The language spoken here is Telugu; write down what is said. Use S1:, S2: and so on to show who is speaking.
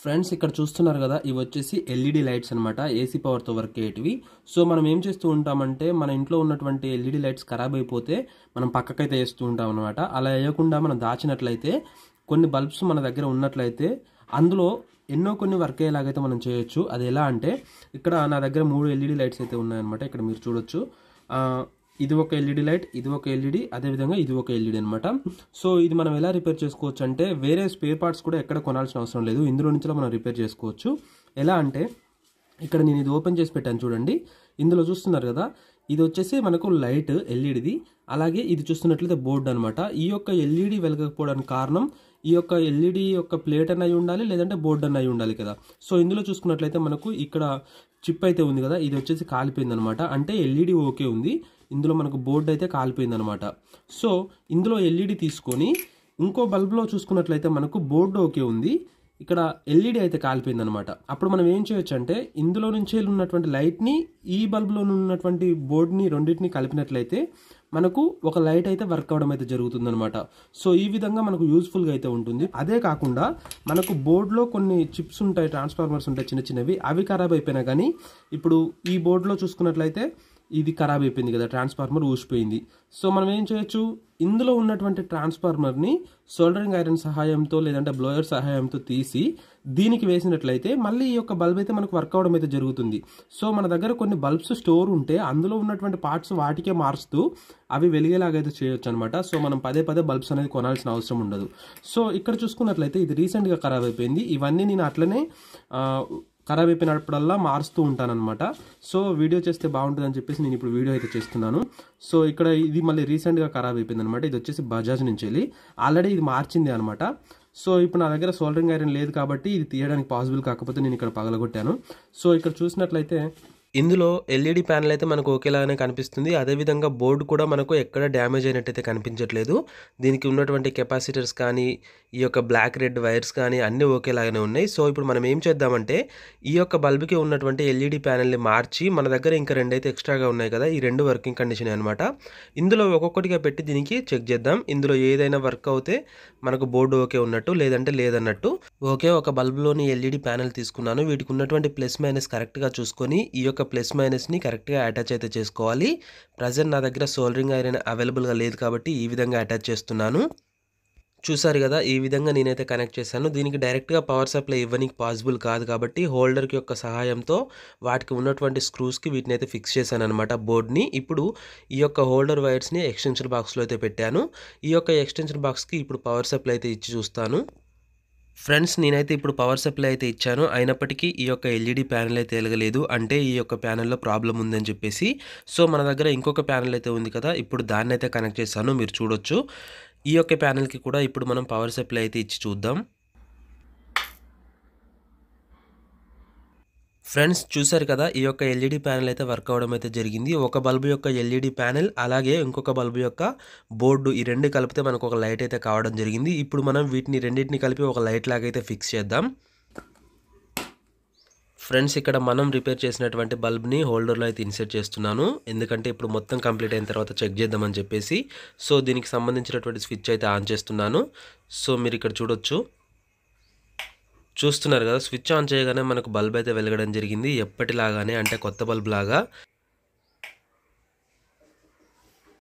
S1: ఫ్రెండ్స్ ఇక్కడ చూస్తున్నారు కదా ఇవి వచ్చేసి ఎల్ఈడి లైట్స్ అనమాట ఏసీ పవర్తో వర్క్ అయ్యేటివి. సో మనం ఏం చేస్తూ ఉంటామంటే మన ఇంట్లో ఉన్నటువంటి ఎల్ఈడి లైట్స్ ఖరాబ్ అయిపోతే మనం పక్కకైతే వేస్తూ ఉంటాం అనమాట అలా వేయకుండా మనం దాచినట్లయితే కొన్ని బల్బ్స్ మన దగ్గర ఉన్నట్లయితే అందులో ఎన్నో కొన్ని వర్క్ అయ్యేలాగైతే మనం చేయొచ్చు. అది ఎలా అంటే ఇక్కడ నా దగ్గర మూడు ఎల్ఈడి లైట్స్ అయితే ఉన్నాయన్నమాట ఇక్కడ మీరు చూడొచ్చు. ఇది ఒక ఎల్ఈడి లైట్ ఇది ఒక ఎల్ఈడి అదేవిధంగా ఇది ఒక ఎల్ఈడి అనమాట సో ఇది మనం ఎలా రిపేర్ చేసుకోవచ్చు అంటే వేరే స్పేర్ పార్ట్స్ కూడా ఎక్కడ కొనాల్సిన అవసరం లేదు. ఇందులో నుంచి మనం రిపేర్ చేసుకోవచ్చు. ఎలా అంటే ఇక్కడ నేను ఇది ఓపెన్ చేసి పెట్టాను చూడండి. ఇందులో చూస్తున్నారు కదా ఇది వచ్చేసి మనకు లైట్ ఎల్ఈడిది. అలాగే ఇది చూస్తున్నట్లయితే బోర్డు అనమాట ఈ యొక్క ఎల్ఈడి వెలగకపోవడానికి కారణం ఈ యొక్క ఎల్ఈడి యొక్క ప్లేట్ అన్నవి ఉండాలి లేదంటే బోర్డు అన్నవి ఉండాలి కదా. సో ఇందులో చూసుకున్నట్లయితే మనకు ఇక్కడ చిప్ అయితే ఉంది కదా ఇది వచ్చేసి కాలిపోయింది అనమాట అంటే ఎల్ఈడి ఓకే ఉంది ఇందులో మనకు బోర్డు అయితే కాలిపోయింది అనమాట సో ఇందులో ఎల్ఈడి తీసుకొని ఇంకో బల్బ్లో చూసుకున్నట్లయితే మనకు బోర్డు ఓకే ఉంది. ఇక్కడ ఎల్ఈడి అయితే కాలిపోయింది అనమాట అప్పుడు మనం ఏం చేయొచ్చు అంటే ఇందులో నుంచి ఉన్నటువంటి లైట్ని ఈ బల్బ్లో ఉన్నటువంటి బోర్డ్ని రెండింటిని కలిపినట్లయితే మనకు ఒక లైట్ అయితే వర్క్ అవడం అయితే జరుగుతుంది అనమాట సో ఈ విధంగా మనకు యూస్ఫుల్గా అయితే ఉంటుంది. అదే కాకుండా మనకు బోర్డులో కొన్ని చిప్స్ ఉంటాయి ట్రాన్స్ఫార్మర్స్ ఉంటాయి చిన్న చిన్నవి. అవి ఖరాబ్ అయిపోయినా కానీ ఇప్పుడు ఈ బోర్డులో చూసుకున్నట్లయితే ఇది ఖరాబ్ అయిపోయింది కదా ట్రాన్స్ఫార్మర్ ఊసిపోయింది. సో మనం ఏం చేయొచ్చు? ఇందులో ఉన్నటువంటి ట్రాన్స్ఫార్మర్ని సోల్డరింగ్ ఐరన్ సహాయంతో లేదంటే బ్లోయర్ సహాయంతో తీసి దీనికి వేసినట్లయితే మళ్ళీ ఈ యొక్క బల్బ్ అయితే మనకు వర్క్ అవడం అయితే జరుగుతుంది. సో మన దగ్గర కొన్ని బల్బ్స్ స్టోర్ ఉంటే అందులో ఉన్నటువంటి పార్ట్స్ వాటికే మారుస్తూ అవి వెలిగేలాగైతే చేయొచ్చు అనమాట సో మనం పదే పదే బల్బ్స్ అనేది కొనాల్సిన అవసరం ఉండదు. సో ఇక్కడ చూసుకున్నట్లయితే ఇది రీసెంట్గా ఖరాబ్ అయిపోయింది. ఇవన్నీ నేను అట్లనే ఖరాబ్ అయిపోయినప్పుడల్లా మారుస్తూ ఉంటానన్నమాట. సో వీడియో చేస్తే బాగుంటుందని చెప్పేసి నేను ఇప్పుడు వీడియో అయితే చేస్తున్నాను. సో ఇక్కడ ఇది మళ్ళీ రీసెంట్గా ఖరాబ్ అయిపోయింది అనమాట ఇది వచ్చేసి బజాజ్ నుంచి వెళ్ళి ఆల్రెడీ ఇది మార్చింది అనమాట సో ఇప్పుడు నా దగ్గర సోల్డరింగ్ ఐరన్ లేదు కాబట్టి ఇది తీయడానికి పాసిబుల్ కాకపోతే నేను ఇక్కడ పగలగొట్టాను. సో ఇక్కడ చూసినట్లయితే ఇందులో ఎల్ఈడి ప్యానల్ అయితే మనకు ఒకేలాగానే కనిపిస్తుంది. అదేవిధంగా బోర్డు కూడా మనకు ఎక్కడ డ్యామేజ్ అయినట్టయితే కనిపించట్లేదు. దీనికి ఉన్నటువంటి కెపాసిటర్స్ కానీ ఈ యొక్క బ్లాక్ రెడ్ వైర్స్ కానీ అన్నీ ఒకేలాగానే ఉన్నాయి. సో ఇప్పుడు మనం ఏం చేద్దామంటే ఈ యొక్క బల్బుకి ఉన్నటువంటి ఎల్ఈడి ప్యానల్ని మార్చి మన దగ్గర ఇంకా రెండైతే ఎక్స్ట్రాగా ఉన్నాయి కదా ఈ రెండు వర్కింగ్ కండిషన్ అనమాట ఇందులో ఒక్కొక్కటిగా పెట్టి దీనికి చెక్ చేద్దాం. ఇందులో ఏదైనా వర్క్ అవుతే మనకు బోర్డు ఓకే ఉన్నట్టు లేదంటే లేదన్నట్టు. ఓకే ఒక బల్బులోని ఎల్ఈడి ప్యానల్ తీసుకున్నాను. వీటికి ఉన్నటువంటి ప్లస్ మైనస్ కరెక్ట్గా చూసుకొని ఈ యొక్క ప్లస్ మైనస్ని కరెక్ట్గా అటాచ్ అయితే చేసుకోవాలి. ప్రజెంట్ నా దగ్గర సోల్డరింగ్ ఐరన్ అవైలబుల్గా లేదు కాబట్టి ఈ విధంగా అటాచ్ చేస్తున్నాను. చూసారు కదా ఈ విధంగా నేనైతే కనెక్ట్ చేశాను. దీనికి డైరెక్ట్గా పవర్ సప్లై ఇవ్వడానికి పాసిబుల్ కాదు కాబట్టి హోల్డర్కి యొక్క సహాయంతో వాటికి ఉన్నటువంటి స్క్రూస్కి వీటిని అయితే ఫిక్స్ చేశాను అనమాట బోర్డ్ని. ఇప్పుడు ఈ యొక్క హోల్డర్ వైర్స్ని ఎక్స్టెన్షన్ బాక్స్లో అయితే పెట్టాను. ఈ యొక్క ఎక్స్టెన్షన్ బాక్స్కి ఇప్పుడు పవర్ సప్లై అయితే ఇచ్చి చూస్తాను. ఫ్రెండ్స్ నేనైతే ఇప్పుడు పవర్ సప్లై అయితే ఇచ్చాను. అయినప్పటికీ ఈ యొక్క ఎల్ఈడి ప్యానల్ అయితే ఎలగలేదు అంటే ఈ యొక్క ప్యానల్లో ప్రాబ్లం ఉందని చెప్పేసి. సో మన దగ్గర ఇంకొక ప్యానెల్ అయితే ఉంది కదా ఇప్పుడు దాన్ని అయితే కనెక్ట్ చేశాను మీరు చూడొచ్చు. ఈ యొక్క ప్యానెల్కి కూడా ఇప్పుడు మనం పవర్ సప్లై అయితే ఇచ్చి చూద్దాం. ఫ్రెండ్స్ చూసారు కదా ఈ యొక్క ఎల్ఈడి ప్యానెల్ అయితే వర్క్ అవడం అయితే జరిగింది. ఒక బల్బు యొక్క ఎల్ఈడి ప్యానెల్ అలాగే ఇంకొక బల్బు యొక్క బోర్డు ఈ రెండు కలిపితే మనకు ఒక లైట్ అయితే కావడం జరిగింది. ఇప్పుడు మనం వీటిని రెండింటిని కలిపి ఒక లైట్ లాగా అయితే ఫిక్స్ చేద్దాం. ఫ్రెండ్స్ ఇక్కడ మనం రిపేర్ చేసినటువంటి బల్బ్ని హోల్డర్లో అయితే ఇన్సెట్ చేస్తున్నాను. ఎందుకంటే ఇప్పుడు మొత్తం కంప్లీట్ అయిన తర్వాత చెక్ చేద్దామని చెప్పేసి. సో దీనికి సంబంధించినటువంటి స్విచ్ అయితే ఆన్ చేస్తున్నాను. సో మీరు ఇక్కడ చూడొచ్చు. చూస్తున్నారు కదా స్విచ్ ఆన్ చేయగానే మనకు బల్బ్ అయితే వెలగడం జరిగింది. ఎప్పటిలాగానే అంటే కొత్త బల్బ్ లాగా